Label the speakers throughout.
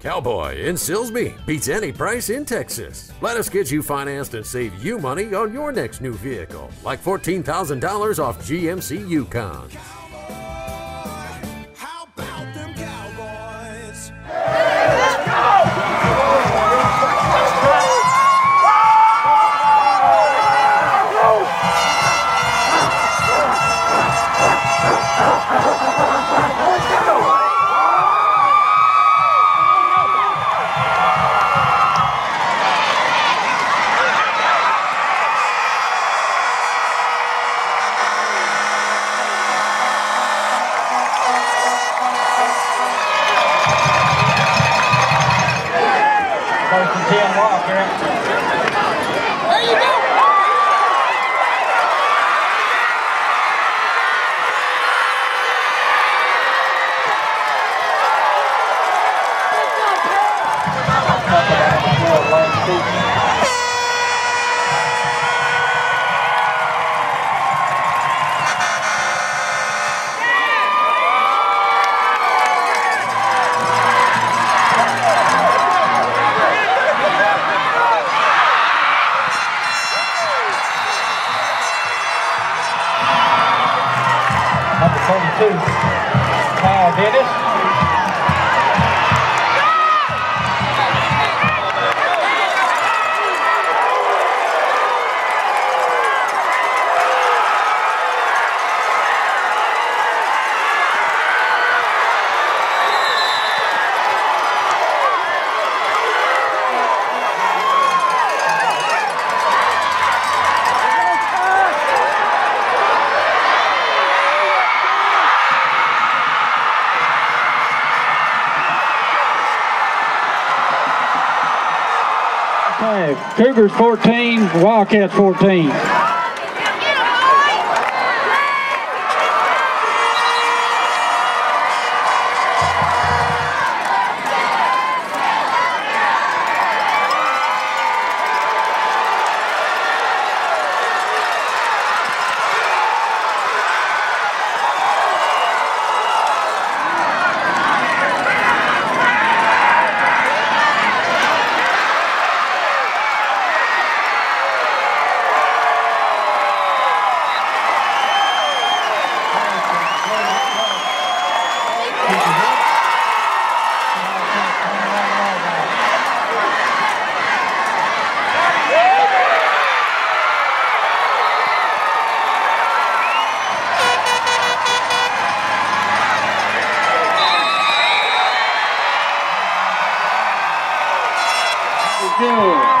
Speaker 1: Cowboy in Silsbee beats any price in Texas. Let us get you financed and save you money on your next new vehicle, like $14,000 off GMC Yukon.
Speaker 2: First and 10 walk here. Number 42, Kyle Dennis. Okay, Cougars 14, Wildcats 14. Good.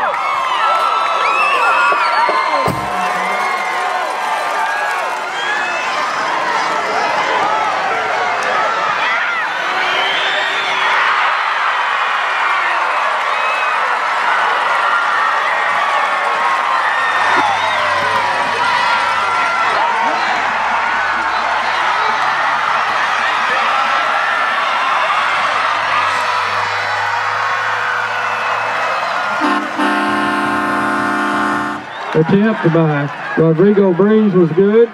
Speaker 2: Attempt by Rodrigo Breeze was good.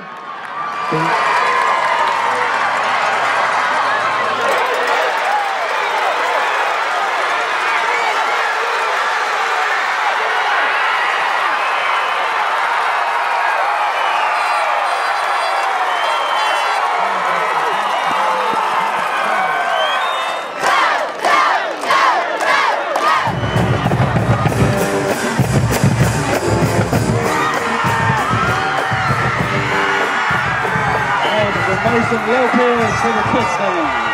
Speaker 2: And Lopez for the touchdown.